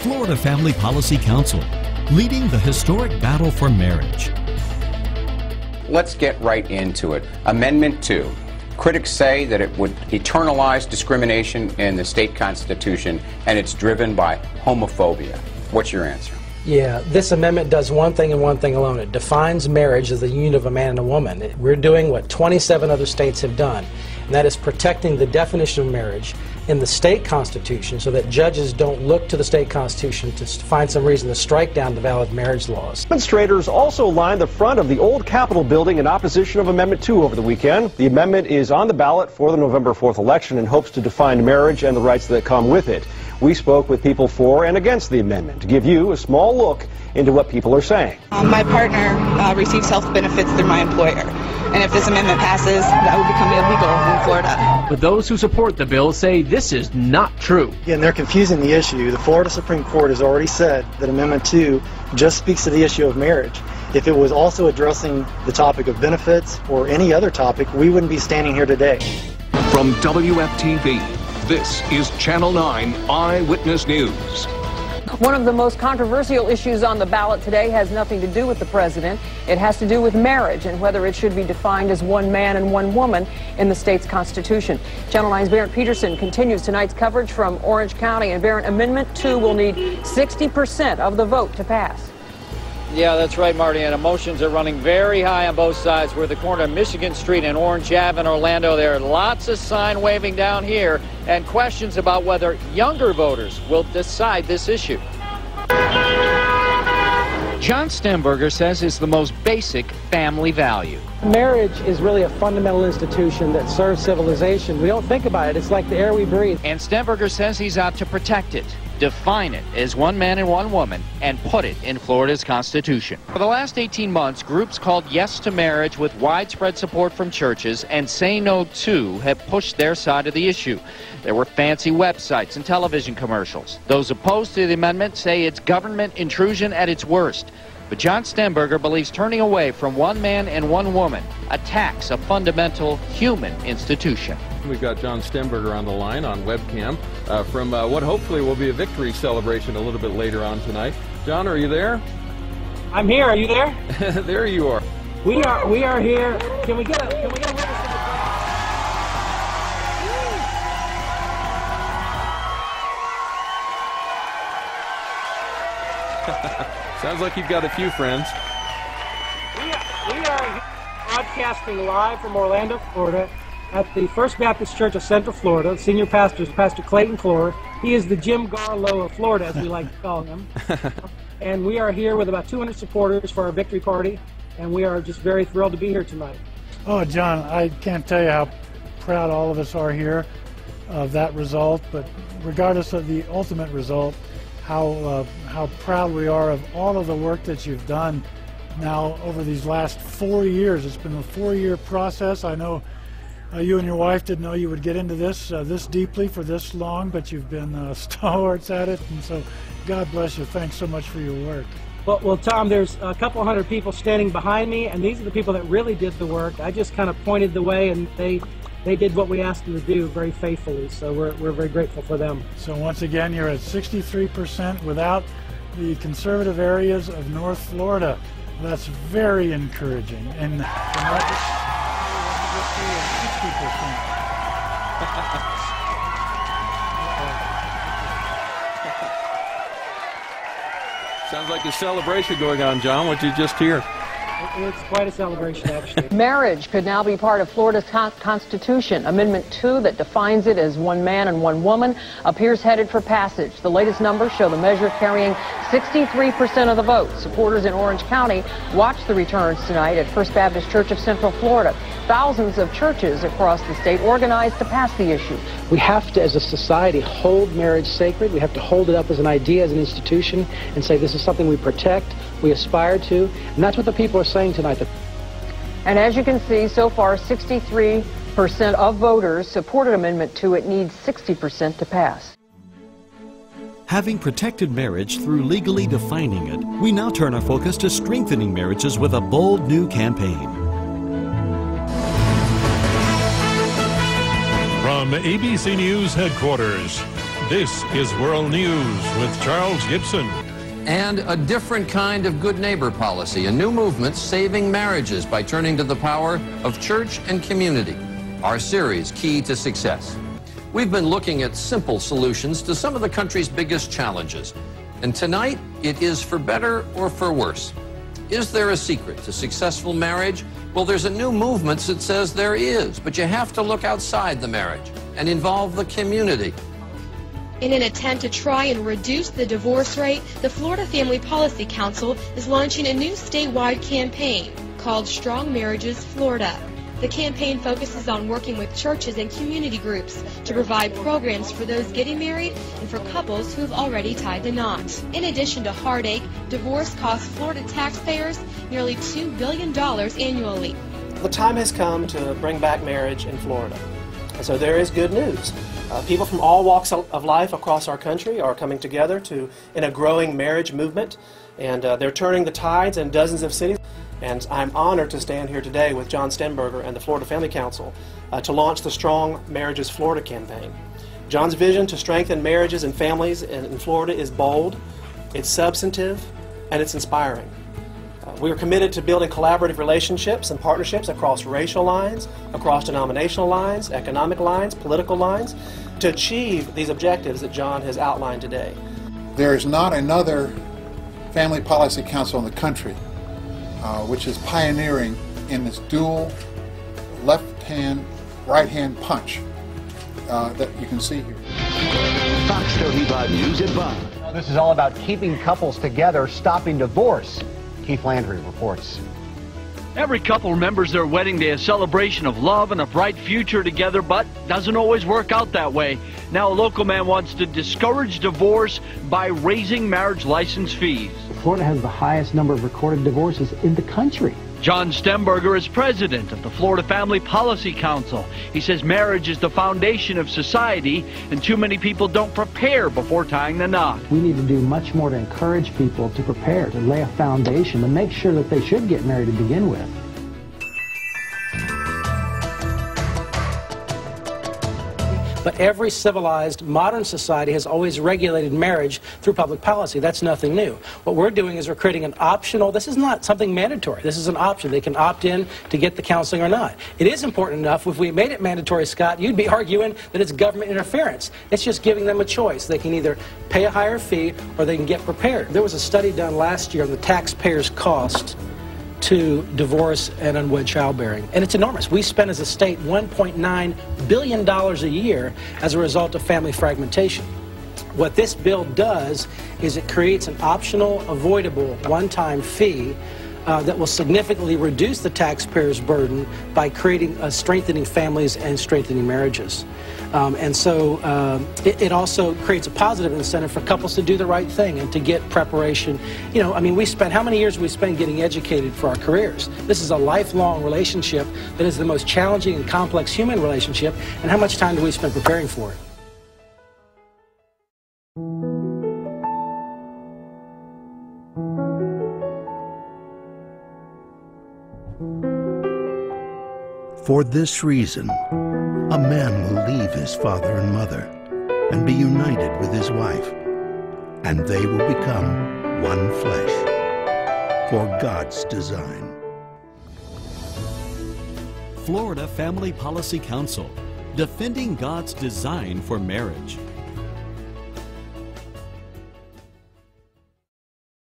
Florida Family Policy Council, leading the historic battle for marriage. Let's get right into it. Amendment 2. Critics say that it would eternalize discrimination in the state constitution and it's driven by homophobia. What's your answer? Yeah, this amendment does one thing and one thing alone. It defines marriage as the union of a man and a woman. We're doing what 27 other states have done, and that is protecting the definition of marriage in the state constitution so that judges don't look to the state constitution to find some reason to strike down the valid marriage laws. Demonstrators also lined the front of the old Capitol building in opposition of Amendment 2 over the weekend. The amendment is on the ballot for the November 4th election and hopes to define marriage and the rights that come with it. We spoke with people for and against the amendment to give you a small look into what people are saying. Um, my partner uh, receives health benefits through my employer. And if this amendment passes, that would become illegal in Florida. But those who support the bill say this is not true. And they're confusing the issue. The Florida Supreme Court has already said that Amendment 2 just speaks to the issue of marriage. If it was also addressing the topic of benefits or any other topic, we wouldn't be standing here today. From WFTV, this is Channel 9 Eyewitness News. One of the most controversial issues on the ballot today has nothing to do with the president. It has to do with marriage and whether it should be defined as one man and one woman in the state's constitution. Channel 9's Barrett Peterson continues tonight's coverage from Orange County. And Barrett, Amendment 2 will need 60% of the vote to pass. Yeah, that's right, Marty. And emotions are running very high on both sides. We're at the corner of Michigan Street and Orange Ave in Orlando. There are lots of sign waving down here and questions about whether younger voters will decide this issue. John Stemberger says it's the most basic family value. Marriage is really a fundamental institution that serves civilization. We don't think about it. It's like the air we breathe. And Stemberger says he's out to protect it define it as one man and one woman, and put it in Florida's Constitution. For the last 18 months, groups called Yes to Marriage with widespread support from churches and Say No To have pushed their side of the issue. There were fancy websites and television commercials. Those opposed to the amendment say it's government intrusion at its worst. But John Stemberger believes turning away from one man and one woman attacks a fundamental human institution. We've got John Stemberger on the line on webcam uh, from uh, what hopefully will be a victory celebration a little bit later on tonight. John, are you there? I'm here. Are you there? there you are. We are. We are here. Can we get a? Can we get a Sounds like you've got a few friends. We are, we are broadcasting live from Orlando, Florida, at the First Baptist Church of Central Florida. Senior pastor is Pastor Clayton Clore. He is the Jim Garlow of Florida, as we like to call him. and we are here with about 200 supporters for our victory party, and we are just very thrilled to be here tonight. Oh, John, I can't tell you how proud all of us are here of that result, but regardless of the ultimate result, how uh, how proud we are of all of the work that you've done now over these last four years. It's been a four-year process. I know uh, you and your wife didn't know you would get into this uh, this deeply for this long, but you've been uh, stalwarts at it, and so God bless you. Thanks so much for your work. Well, well, Tom, there's a couple hundred people standing behind me, and these are the people that really did the work. I just kind of pointed the way, and they they did what we asked them to do very faithfully. So we're we're very grateful for them. So once again, you're at 63% without the conservative areas of North Florida. That's very encouraging, and. Sounds like a celebration going on, John. What you just hear? It's quite a celebration, actually. Marriage could now be part of Florida's con Constitution. Amendment 2, that defines it as one man and one woman, appears headed for passage. The latest numbers show the measure carrying 63% of the vote. Supporters in Orange County watched the returns tonight at First Baptist Church of Central Florida. Thousands of churches across the state organized to pass the issue. We have to, as a society, hold marriage sacred. We have to hold it up as an idea, as an institution, and say this is something we protect, we aspire to, and that's what the people are saying tonight. And as you can see, so far, 63% of voters supported Amendment 2. It needs 60% to pass. Having protected marriage through legally defining it, we now turn our focus to strengthening marriages with a bold new campaign. From ABC News headquarters, This is World News with Charles Gibson. And a different kind of good neighbor policy, a new movement saving marriages by turning to the power of church and community. Our series, Key to Success. We've been looking at simple solutions to some of the country's biggest challenges. And tonight, it is for better or for worse. Is there a secret to successful marriage? Well, there's a new movement that says there is, but you have to look outside the marriage and involve the community. In an attempt to try and reduce the divorce rate, the Florida Family Policy Council is launching a new statewide campaign called Strong Marriages Florida. The campaign focuses on working with churches and community groups to provide programs for those getting married and for couples who have already tied the knot. In addition to heartache, divorce costs Florida taxpayers nearly $2 billion annually. The time has come to bring back marriage in Florida. And so there is good news. Uh, people from all walks of life across our country are coming together to in a growing marriage movement, and uh, they're turning the tides in dozens of cities. And I'm honored to stand here today with John Stemberger and the Florida Family Council uh, to launch the Strong Marriages Florida campaign. John's vision to strengthen marriages and families in, in Florida is bold, it's substantive, and it's inspiring. Uh, we are committed to building collaborative relationships and partnerships across racial lines, across denominational lines, economic lines, political lines, to achieve these objectives that John has outlined today. There is not another family policy council in the country uh, which is pioneering in this dual left hand, right hand punch uh, that you can see here. Fox 35 News at 5. This is all about keeping couples together, stopping divorce. Keith Landry reports. Every couple remembers their wedding day, a celebration of love and a bright future together, but doesn't always work out that way. Now a local man wants to discourage divorce by raising marriage license fees. Florida has the highest number of recorded divorces in the country. John Stemberger is president of the Florida Family Policy Council. He says marriage is the foundation of society, and too many people don't prepare before tying the knot. We need to do much more to encourage people to prepare, to lay a foundation, to make sure that they should get married to begin with. But every civilized modern society has always regulated marriage through public policy. That's nothing new. What we're doing is we're creating an optional, this is not something mandatory. This is an option. They can opt in to get the counseling or not. It is important enough. If we made it mandatory, Scott, you'd be arguing that it's government interference. It's just giving them a choice. They can either pay a higher fee or they can get prepared. There was a study done last year on the taxpayers' cost to divorce and unwed childbearing. And it's enormous. We spend as a state $1.9 billion a year as a result of family fragmentation. What this bill does is it creates an optional, avoidable, one-time fee uh, that will significantly reduce the taxpayer's burden by creating uh, strengthening families and strengthening marriages. Um, and so uh, it, it, also creates a positive incentive for couples to do the right thing and to get preparation. You know, I mean, we spend how many years we spend getting educated for our careers? This is a lifelong relationship that is the most challenging and complex human relationship. And how much time do we spend preparing for it? For this reason, a man will leave his father and mother and be united with his wife, and they will become one flesh for God's design. Florida Family Policy Council, defending God's design for marriage.